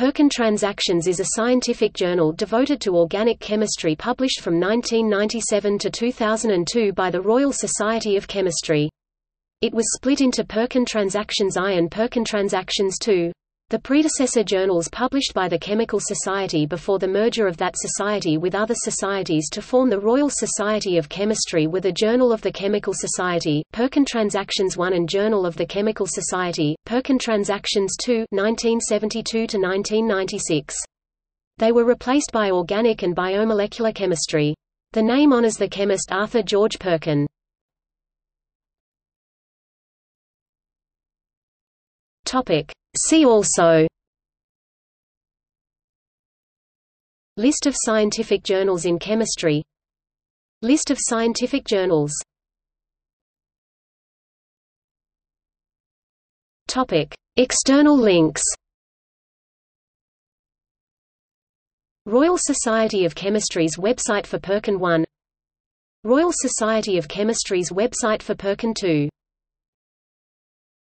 Perkin Transactions is a scientific journal devoted to organic chemistry published from 1997 to 2002 by the Royal Society of Chemistry. It was split into Perkin Transactions I and Perkin Transactions II. The predecessor journals published by the Chemical Society before the merger of that society with other societies to form the Royal Society of Chemistry were the Journal of the Chemical Society, Perkin Transactions 1 and Journal of the Chemical Society, Perkin Transactions 2 1972 They were replaced by Organic and Biomolecular Chemistry. The name honors the chemist Arthur George Perkin. Topic See also List of scientific journals in chemistry List of scientific journals. External links Royal Society of Chemistry's website for Perkin 1 Royal Society of Chemistry's website for Perkin 2